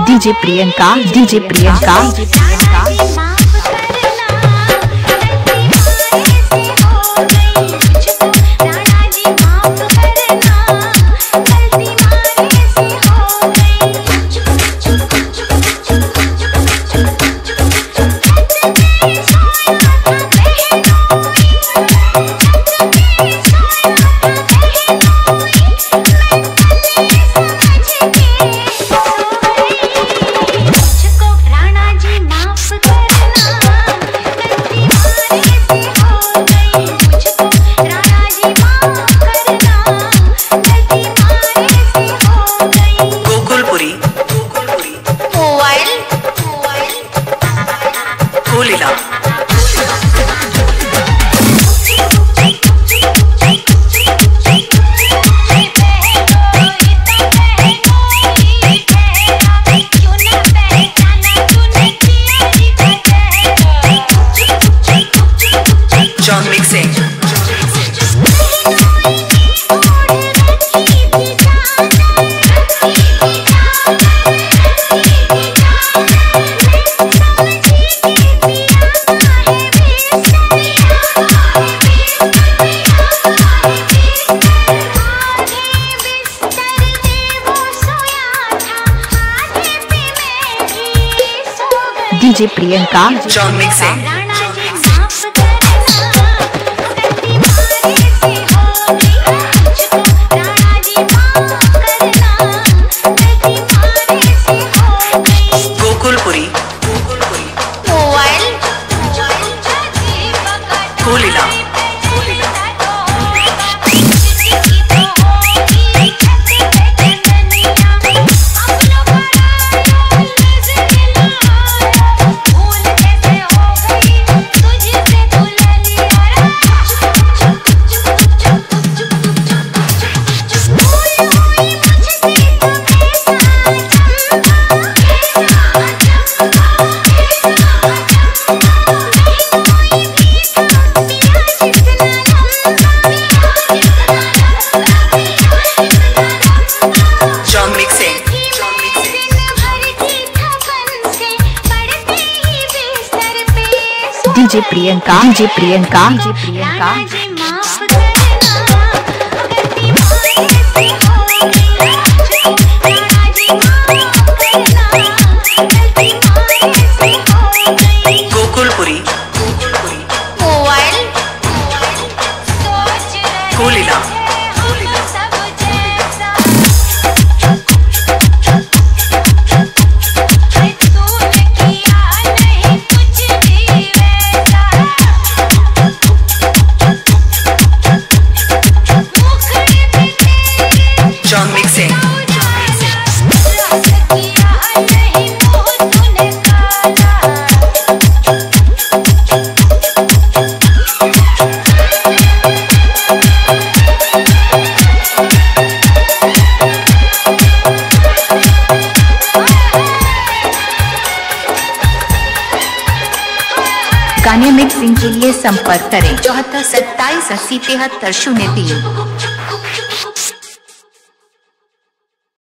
DJ Priyanka DJ Priyanka. Priyanka. John mixing Culina. DJ Priyanka DJ Priyanka DJ Priyanka. गाने mixing के लिए संपर्क करें। चौहत्तर सत्ताईस अस्सी तिहत्तर शून्य तीन।